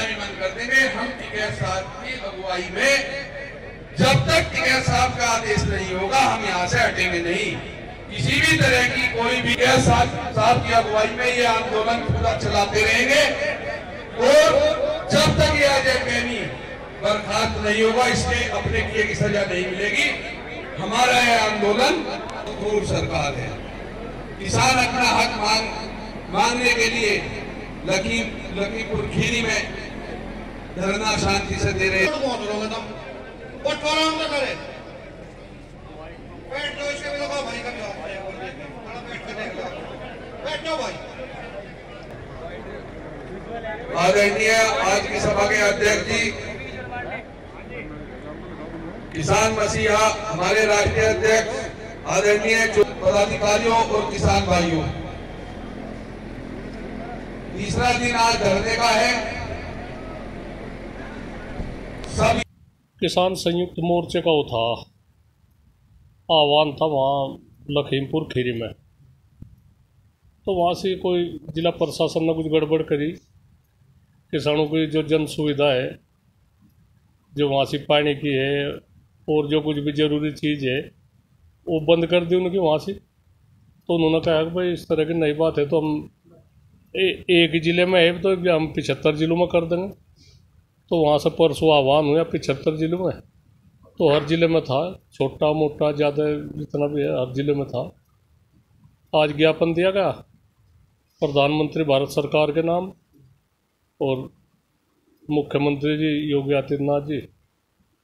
भी बंद कर देंगे हम टिकैत साहब की अगुवाई में जब तक टिकैत साहब का आदेश नहीं होगा, हम यहाँ से हटेंगे नहीं। किसी भी तरह की कोई भी साहब की अगुवाई में ये आंदोलन पूरा चलाते रहेंगे। और जब तक ये अजय कैनी बर्खास्त नहीं होगा, इसके अपने किए की सजा नहीं मिलेगी। हमारा यह आंदोलन क्रूर सरकार है। किसान अपना हक मांग, मांगने के लिए लखीम लखीमपुर खीरी में धरना शांति से दे रहे। वो टोराम ना करे। बैठो इसके भी लोगों भाई का थोड़ा बैठ के देख लो। बैठो भाई। आदरणीय आज की सभा के अध्यक्ष जी किसान मसीहा हमारे राष्ट्रीय अध्यक्ष आदरणीय पदाधिकारियों और किसान भाइयों। तीसरा दिन आज धरने का है। सब किसान संयुक्त मोर्चे का था आह्वान था वहाँ लखीमपुर खीरी में। तो वहाँ से कोई जिला प्रशासन ने कुछ गड़बड़ करी। किसानों की जो जन सुविधा है, जो वहाँ से पानी की है, और जो कुछ भी ज़रूरी चीज़ है, वो बंद कर दी उनकी वहाँ से। तो उन्होंने कहा कि भाई, इस तरह की नई बात है तो हम ए, एक ज़िले में है तो हम पिछहत्तर ज़िलों में कर देंगे। तो वहाँ से परसों आह्वान हुआ पिछहत्तर जिलों में। तो हर ज़िले में था छोटा मोटा ज़्यादा जितना भी है हर ज़िले में था। आज ज्ञापन दिया गया। प्रधानमंत्री भारत सरकार के नाम और मुख्यमंत्री जी योगी आदित्यनाथ जी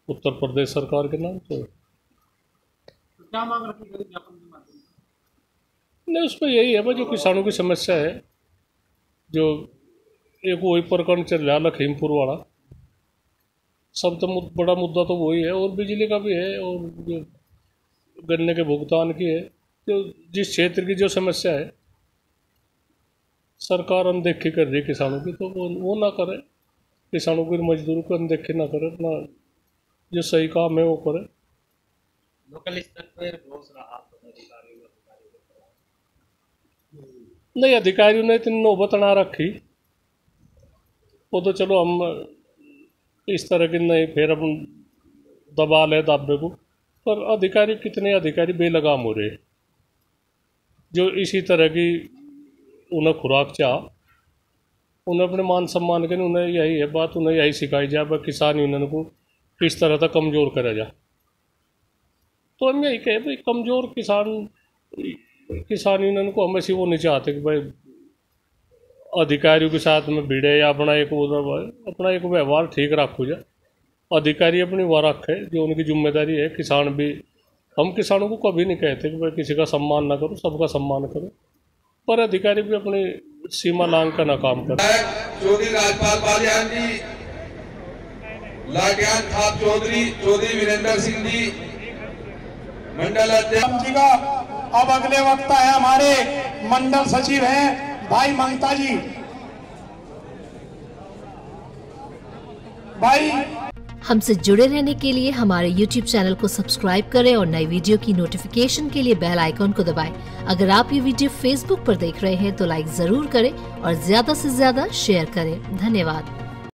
उत्तर प्रदेश सरकार के नाम तो क्या मांग रखी से? नहीं उसमें यही है भाई जो किसानों की समस्या है जो एक वही प्रकरण चल रहा लखीमपुर वाला। सबसे मुद- बड़ा मुद्दा तो वही है और बिजली का भी है और जो गन्ने के भुगतान की है। जो जिस क्षेत्र की जो समस्या है सरकार अनदेखी कर रही है किसानों की तो वो वो ना करे। किसानों की मजदूरों को अनदेखी ना करे अपना जो सही काम है वो करे। लोकल स्तर पर रहा पदाधिकारियों अधिकारियों नहीं, अधिकारियों ने इतनी नौबत ना रखी। वो तो चलो हम इस तरह की नहीं, फिर हम दबा ले दाबे को। पर अधिकारी कितने अधिकारी बेलगाम हो रहे। जो इसी तरह की उन्हें खुराक चाह उन्हें अपने मान सम्मान के उन्हें यही है बात, उन्हें यही सिखाई जाए भाई किसान यूनियन को किस तरह तक कमज़ोर करा जाए। तो हम यही कहे, भाई, कमज़ोर किसान किसान यूनियन को हमेशा वो नहीं चाहते कि भाई अधिकारियों के साथ में भिड़े या अपना एक वो अपना एक व्यवहार ठीक रखो जा अधिकारी अपनी वो रखे जो उनकी ज़िम्मेदारी है। किसान भी हम किसानों को कभी नहीं कहते कि भाई किसी का सम्मान ना करो सबका सम्मान करो। पर अधिकारी भी अपनी सीमा लांग कर ना काम करे चौधरी राजपाल बालियान जी लाटियान खाप चौधरी चौधरी वीरेंद्र सिंह जी मंडल अध्यक्ष जी का अब अगले वक्ता है हमारे मंडल सचिव हैं भाई मंगता जी। भाई। हमसे जुड़े रहने के लिए हमारे YouTube चैनल को सब्सक्राइब करें और नई वीडियो की नोटिफिकेशन के लिए बेल आइकॉन को दबाएँ। अगर आप ये वीडियो Facebook पर देख रहे हैं तो लाइक ज़रूर करें और ज़्यादा से ज़्यादा शेयर करें। धन्यवाद।